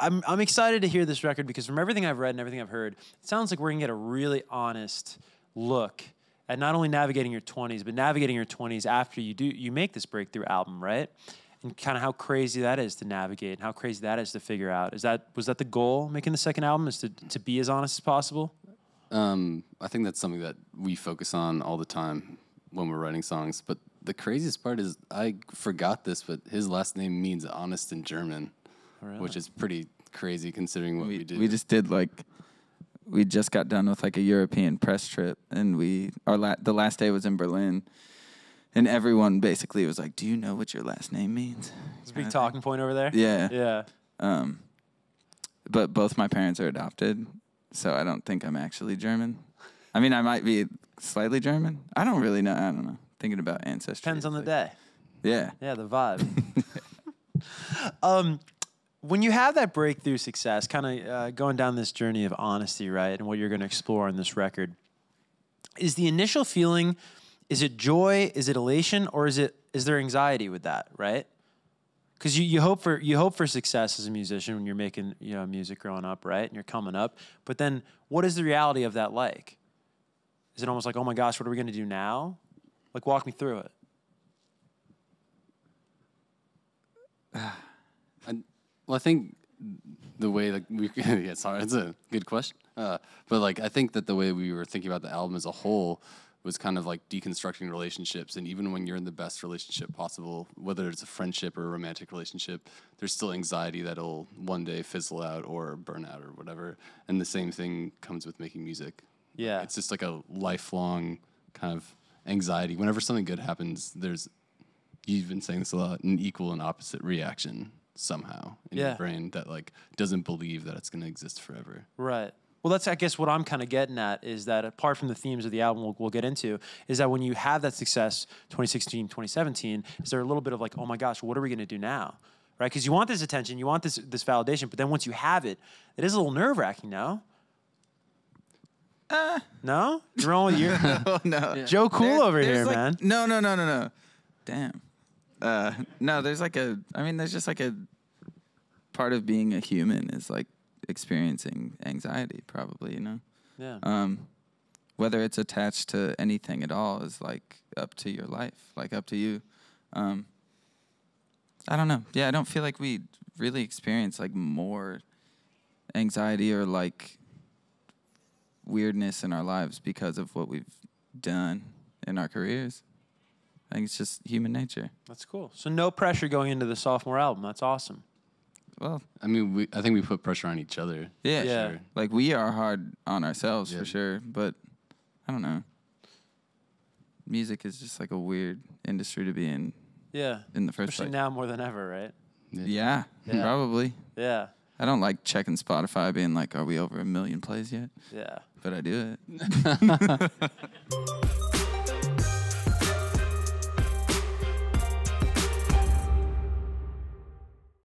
I'm I'm excited to hear this record because from everything I've read and everything I've heard, it sounds like we're gonna get a really honest look at not only navigating your 20s, but navigating your 20s after you do you make this breakthrough album, right? And kind of how crazy that is to navigate and how crazy that is to figure out. Is that was that the goal making the second album is to to be as honest as possible? Um, I think that's something that we focus on all the time when we're writing songs. But the craziest part is I forgot this, but his last name means honest in German, which is pretty crazy considering what we, we, do. we just did like we just got done with like a European press trip, and we our la- the last day was in Berlin, and everyone basically was like, "Do you know what your last name means?" It's a big talking point over there. Yeah. Yeah. Um, but both my parents are adopted, so I don't think I'm actually German. I mean, I might be slightly German. I don't really know. I don't know. Thinking about ancestry. Depends on the it's day. Yeah. Yeah, the vibe. um, when you have that breakthrough success, kind of uh, going down this journey of honesty, right, and what you're going to explore on this record, is the initial feeling, is it joy, is it elation, or is it is there anxiety with that, right? Because you, you hope for you hope for success as a musician when you're making you know music growing up, right, and you're coming up. But then, what is the reality of that like? Is it almost like, oh my gosh, what are we going to do now? Like, walk me through it. And, well, I think the way like we yeah, sorry, it's a good question. Uh, but like I think that the way we were thinking about the album as a whole was kind of like deconstructing relationships, and even when you're in the best relationship possible, whether it's a friendship or a romantic relationship, there's still anxiety that'll one day fizzle out or burn out or whatever. And the same thing comes with making music. Yeah. It's just like a lifelong kind of anxiety. Whenever something good happens, there's you've been saying this a lot, an equal and opposite reaction somehow in Yeah. your brain that like doesn't believe that it's gonna exist forever. Right. Well, that's I guess what I'm kind of getting at is that apart from the themes of the album we'll, we'll get into, is that when you have that success, 2016, 2017, is there a little bit of like, oh my gosh, what are we going to do now? Right? Because you want this attention, you want this this validation, but then once you have it, it is a little nerve wracking. No. Eh. no, you're on with your Oh no. Joe Cool There's- over there's here, like- man. No, no, no, no, no. Damn. Uh, no, there's like a. I mean, there's just like a part of being a human is like experiencing anxiety, probably. You know. Yeah. Um, whether it's attached to anything at all is like up to your life, like up to you. Um, I don't know. Yeah, I don't feel like we really experience like more anxiety or like weirdness in our lives because of what we've done in our careers. I think it's just human nature. That's cool. So no pressure going into the sophomore album. That's awesome. Well, I mean, we I think we put pressure on each other. yeah, Yeah. Sure. like we are hard on ourselves Yeah. for sure, but I don't know. Music is just like a weird industry to be in Yeah. in the first Especially place. now more than ever, right? Yeah, Yeah. probably. Yeah. I don't like checking Spotify being like, are we over a million plays yet? Yeah. But I do it.